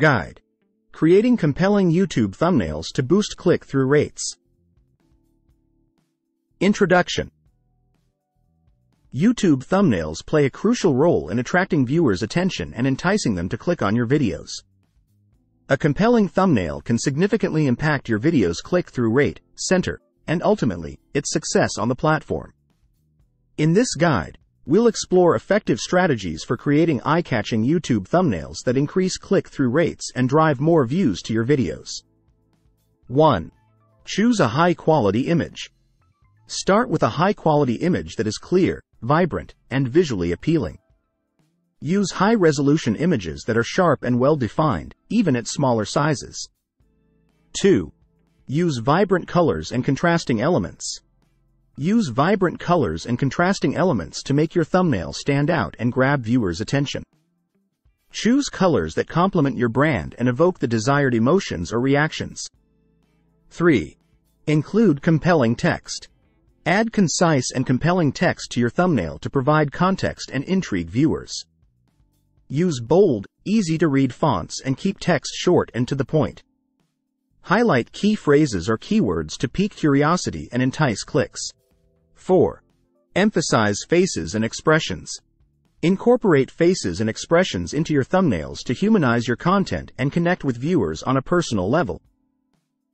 Guide. Creating compelling YouTube thumbnails to boost click-through rates. Introduction. YouTube thumbnails play a crucial role in attracting viewers' attention and enticing them to click on your videos. A compelling thumbnail can significantly impact your video's click-through rate, center, and ultimately, its success on the platform. In this guide, we'll explore effective strategies for creating eye-catching YouTube thumbnails that increase click-through rates and drive more views to your videos. 1. Choose a high-quality image. Start with a high-quality image that is clear, vibrant, and visually appealing. Use high-resolution images that are sharp and well-defined, even at smaller sizes. 2. Use vibrant colors and contrasting elements. Use vibrant colors and contrasting elements to make your thumbnail stand out and grab viewers' attention. Choose colors that complement your brand and evoke the desired emotions or reactions. 3. Include compelling text. Add concise and compelling text to your thumbnail to provide context and intrigue viewers. Use bold, easy-to-read fonts and keep text short and to the point. Highlight key phrases or keywords to pique curiosity and entice clicks. 4. Emphasize faces and expressions. Incorporate faces and expressions into your thumbnails to humanize your content and connect with viewers on a personal level.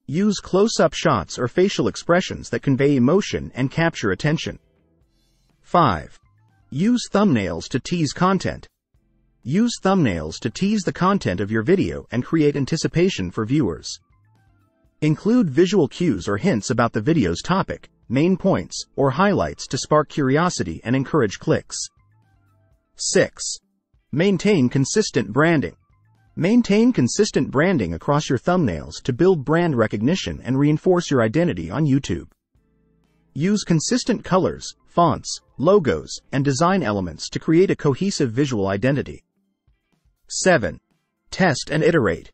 Use close-up shots or facial expressions that convey emotion and capture attention. 5. Use thumbnails to tease content. Use thumbnails to tease the content of your video and create anticipation for viewers. Include visual cues or hints about the video's topic, main points, or highlights to spark curiosity and encourage clicks. 6. Maintain consistent branding. Maintain consistent branding across your thumbnails to build brand recognition and reinforce your identity on YouTube. Use consistent colors, fonts, logos, and design elements to create a cohesive visual identity. 7. Test and iterate.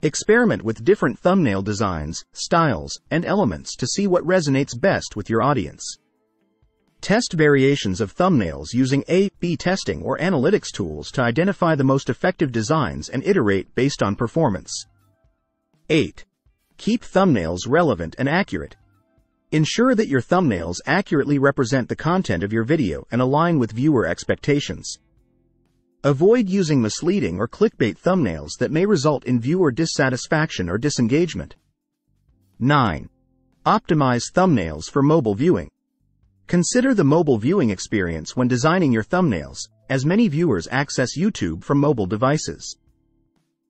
Experiment with different thumbnail designs, styles, and elements to see what resonates best with your audience. Test variations of thumbnails using A-B testing or analytics tools to identify the most effective designs and iterate based on performance. 8. Keep thumbnails relevant and accurate. Ensure that your thumbnails accurately represent the content of your video and align with viewer expectations. Avoid using misleading or clickbait thumbnails that may result in viewer dissatisfaction or disengagement. 9. Optimize thumbnails for mobile viewing. Consider the mobile viewing experience when designing your thumbnails, as many viewers access YouTube from mobile devices.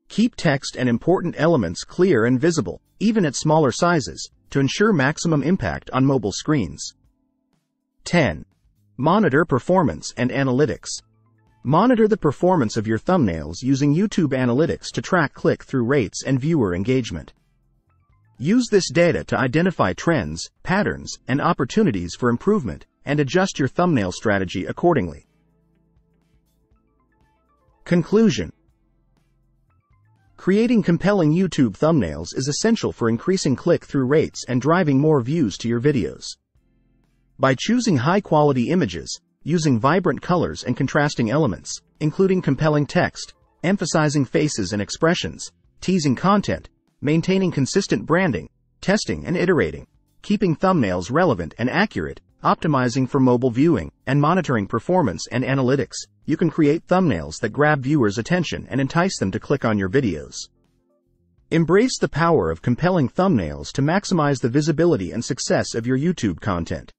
Keep text and important elements clear and visible, even at smaller sizes, to ensure maximum impact on mobile screens. 10. Monitor performance and analytics. Monitor the performance of your thumbnails using YouTube Analytics to track click-through rates and viewer engagement. Use this data to identify trends, patterns, and opportunities for improvement, and adjust your thumbnail strategy accordingly. Conclusion Creating compelling YouTube thumbnails is essential for increasing click-through rates and driving more views to your videos. By choosing high-quality images, using vibrant colors and contrasting elements, including compelling text, emphasizing faces and expressions, teasing content, maintaining consistent branding, testing and iterating, keeping thumbnails relevant and accurate, optimizing for mobile viewing, and monitoring performance and analytics, you can create thumbnails that grab viewers' attention and entice them to click on your videos. Embrace the power of compelling thumbnails to maximize the visibility and success of your YouTube content.